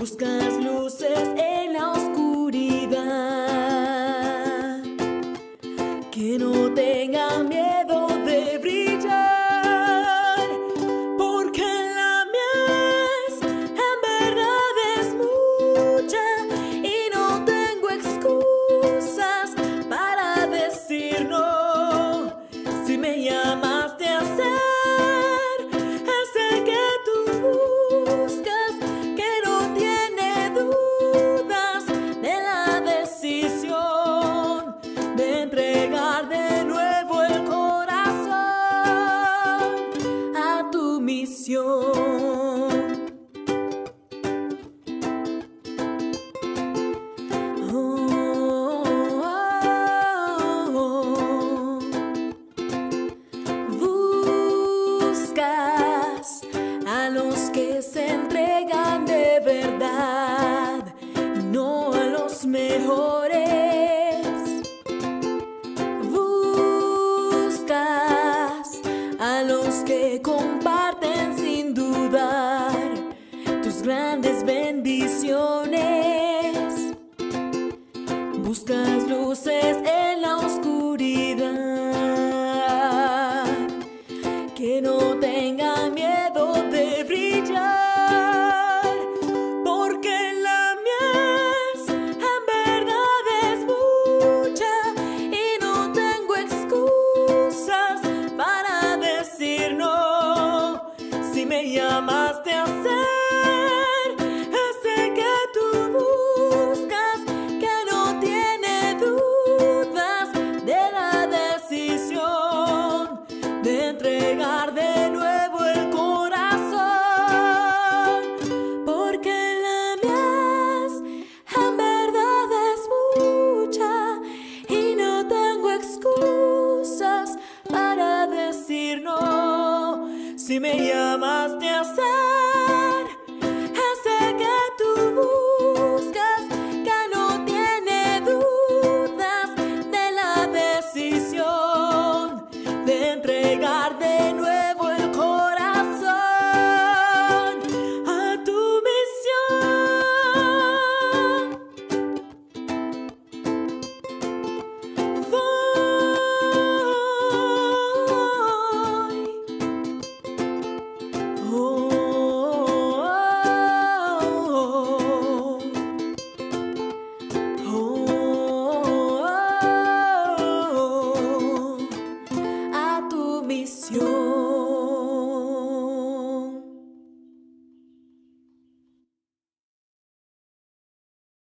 Buscas misión. Oh, oh, oh. Buscas a los que se entregan de verdad no a los mejores. Grandes bendiciones. Buscas luces en la oscuridad que no tengan miedo de brillar, porque la mies en verdad es mucha y no tengo excusas para decir no. Si me llamaste a entregar de nuevo el corazón, porque la mies en verdad es mucha y no tengo excusas para decir no. Si me llamaste a ser